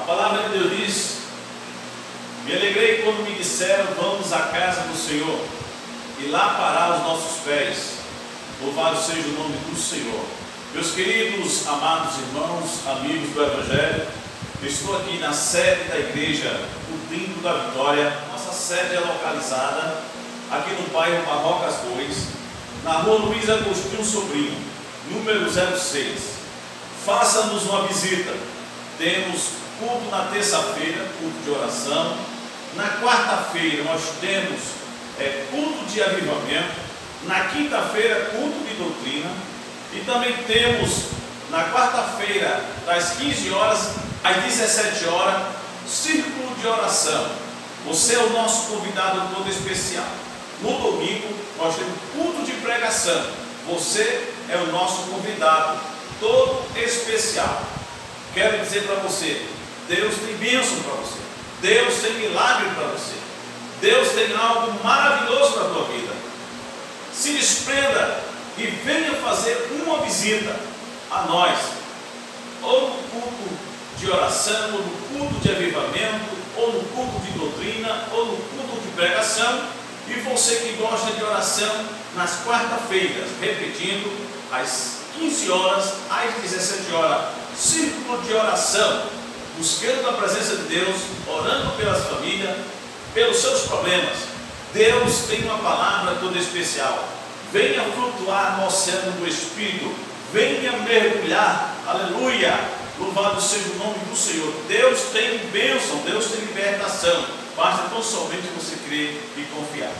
A palavra de Deus diz: Me alegrei quando me disseram, vamos à casa do Senhor, e lá parar os nossos pés. Louvado seja o nome do Senhor. Meus queridos, amados irmãos, amigos do Evangelho, estou aqui na sede da igreja, o Brinco da Vitória. Nossa sede é localizada aqui no bairro Barrocas 2, na rua Luiz Agostinho Sobrinho, número 06. Faça-nos uma visita. Temos culto na terça-feira, culto de oração. Na quarta-feira nós temos é, culto de avivamento. Na quinta-feira, culto de doutrina. E também temos na quarta-feira, das 15 horas às 17 horas, círculo de oração. Você é o nosso convidado todo especial. No domingo, nós temos culto de pregação. Você é o nosso convidado todo especial. Quero dizer para você: Deus tem bênção para você. Deus tem milagre para você. Deus tem algo maravilhoso para a tua vida. Se desprenda e venha fazer uma visita a nós, ou no culto de oração, ou no culto de avivamento, ou no culto de doutrina, ou no culto de pregação. E você que gosta de oração, nas quarta-feiras, repetindo, às 15 horas, às 17 horas, círculo de oração, buscando a presença de Deus, orando pelas famílias, pelos seus problemas. Deus tem uma palavra toda especial. Venha flutuar no oceano do Espírito, venha mergulhar, aleluia. Louvado seja o nome do Senhor. Deus tem bênção, Deus tem libertação. Basta tão somente você crer e confiar.